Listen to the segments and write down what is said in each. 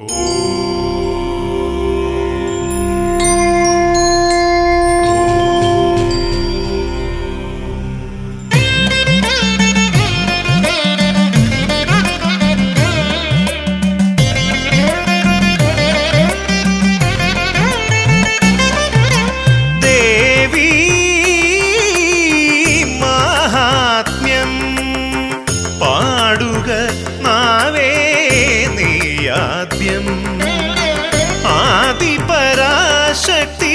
Oh. നീയാദ്യം Adi Parashakti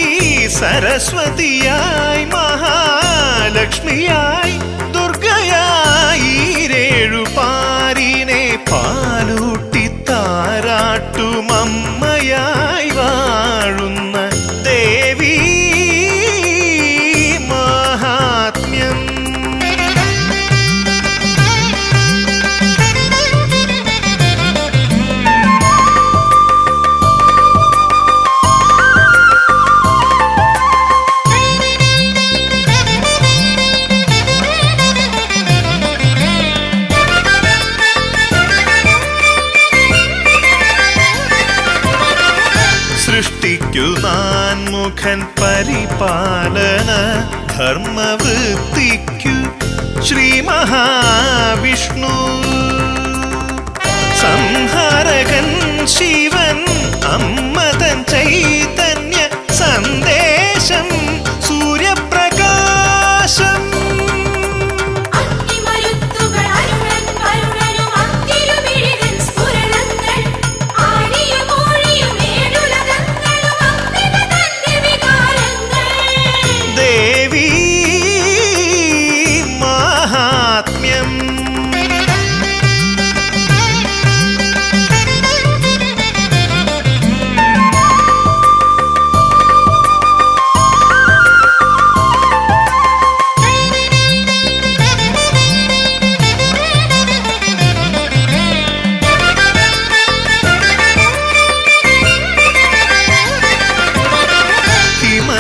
സരസ്വതിയായി മഹാലക്ഷ്മിയായി ദുർഗയായി രേഴു പാരിനെ പാലൂട്ടി താരാട്ടുമമ്മയായി സൃഷ്ടിക്കു നാൻമുഖൻ പരിപാലന ധർമ്മവൃത്തിക്കു ശ്രീ മഹാവിഷ്ണു. സംഹാരകൻ ശിവൻ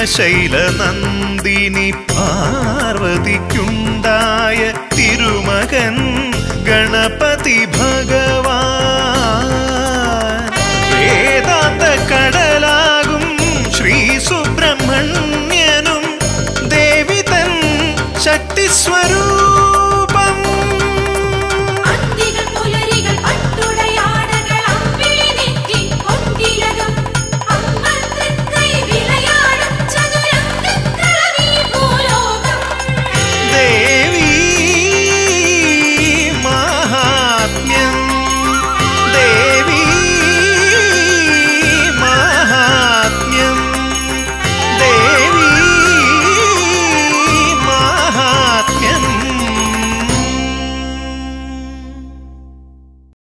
ഹിമശൈല നന്ദിനി പാർവതിക്കുണ്ടായ തിരുമകൻ ഗണപതി ഭഗവാൻ. വേദാന്ത കടലാകും ശ്രീ സുബ്രഹ്മണ്യനും ദേവിതൻ ശക്തിസ്വരൂ